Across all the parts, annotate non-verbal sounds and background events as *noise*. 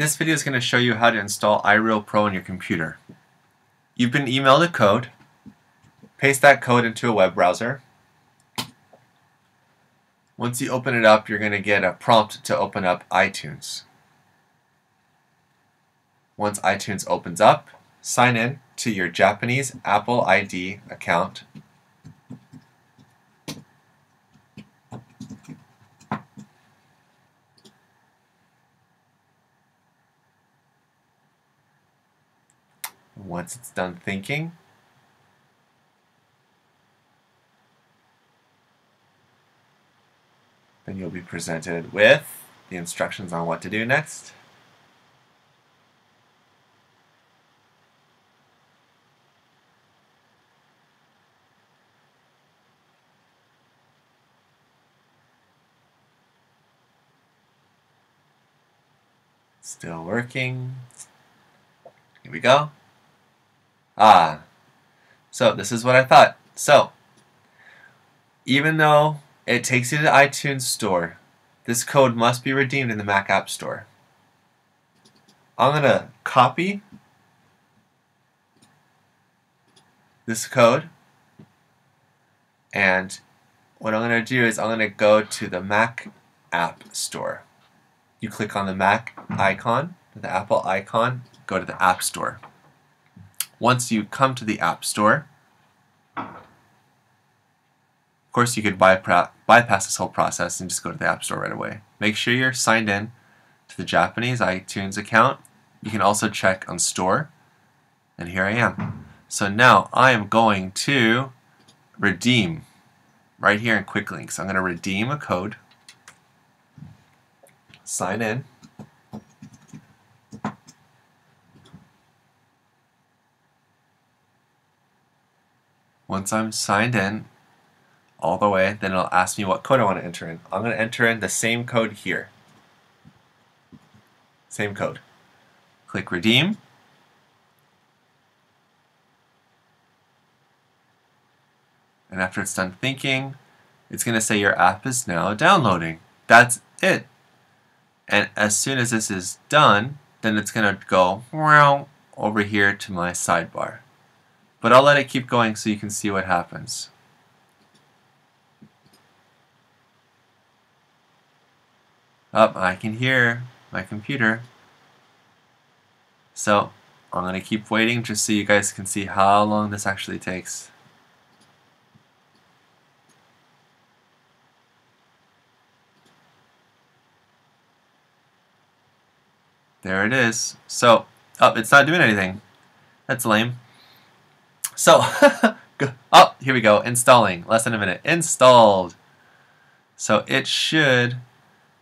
This video is going to show you how to install iReal Pro on your computer. You've been emailed a code. Paste that code into a web browser. Once you open it up, you're going to get a prompt to open up iTunes. Once iTunes opens up, sign in to your Japanese Apple ID account Once it's done thinking, then you'll be presented with the instructions on what to do next. Still working. Here we go. Ah, so this is what I thought. So, even though it takes you to the iTunes Store, this code must be redeemed in the Mac App Store. I'm going to copy this code and what I'm going to do is I'm going to go to the Mac App Store. You click on the Mac icon, the Apple icon, go to the App Store. Once you come to the App Store, of course you could bypass this whole process and just go to the App Store right away. Make sure you're signed in to the Japanese iTunes account. You can also check on Store, and here I am. So now I am going to redeem right here in Quick Links. I'm going to redeem a code, sign in, Once I'm signed in all the way, then it'll ask me what code I want to enter in. I'm going to enter in the same code here. Same code. Click redeem. And after it's done thinking, it's going to say your app is now downloading. That's it. And as soon as this is done, then it's going to go over here to my sidebar. But I'll let it keep going so you can see what happens. Up, oh, I can hear my computer. So I'm going to keep waiting just so you guys can see how long this actually takes. There it is. So, oh, it's not doing anything. That's lame. So, *laughs* oh, here we go. Installing. Less than a minute. Installed. So it should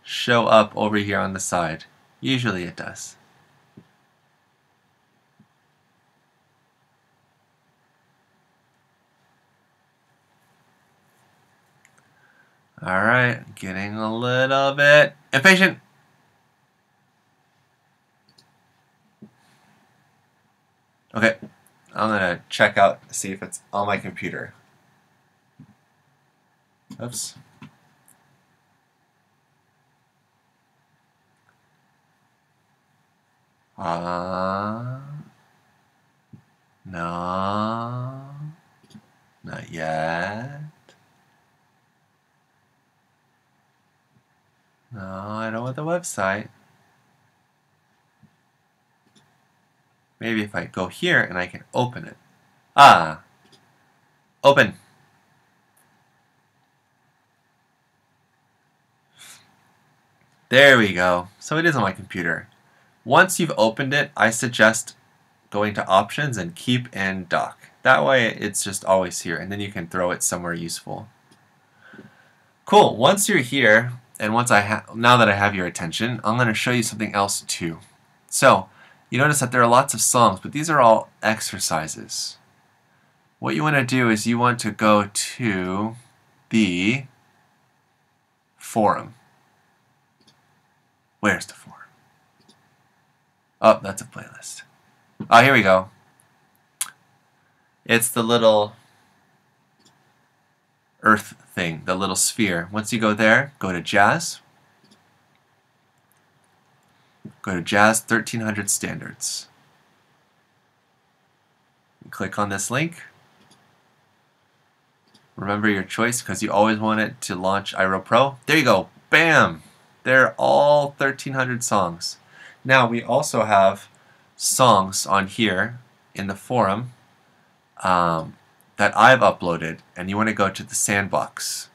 show up over here on the side. Usually it does. Alright, getting a little bit impatient. Okay. I'm gonna check out, see if it's on my computer. Oops. Uh, no, not yet. No, I don't want the website. Maybe if I go here and I can open it. Ah, open. There we go. So it is on my computer. Once you've opened it, I suggest going to options and keep in dock. That way it's just always here and then you can throw it somewhere useful. Cool. Once you're here and once I have now that I have your attention, I'm going to show you something else too. So, you notice that there are lots of songs, but these are all exercises. What you want to do is you want to go to the forum. Where's the forum? Oh, that's a playlist. Oh, here we go. It's the little earth thing, the little sphere. Once you go there, go to jazz. Go to Jazz 1300 Standards. Click on this link. Remember your choice because you always want it to launch iReal Pro. There you go. Bam! They're all 1300 songs. Now we also have songs on here in the forum um, that I've uploaded and you want to go to the sandbox.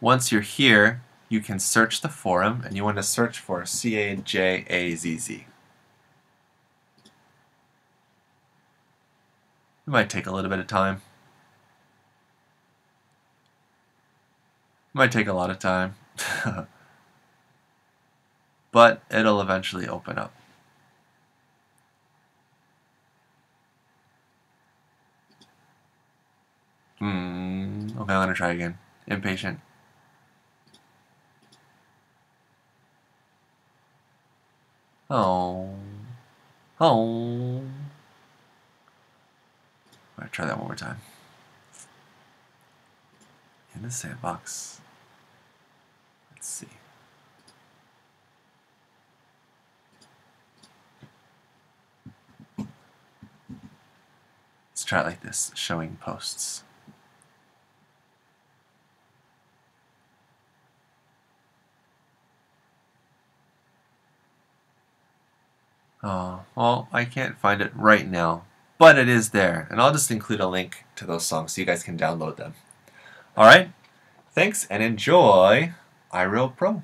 Once you're here, you can search the forum and you want to search for C-A-J-A-Z-Z. It might take a little bit of time. It might take a lot of time. *laughs* but it'll eventually open up. Hmm. Okay, I'm gonna try again. Impatient. Oh. Oh. I'm try that one more time. In the sandbox. Let's see. Let's try it like this, showing posts. Oh, well, I can't find it right now, but it is there, and I'll just include a link to those songs so you guys can download them. Alright, thanks and enjoy iReal Pro.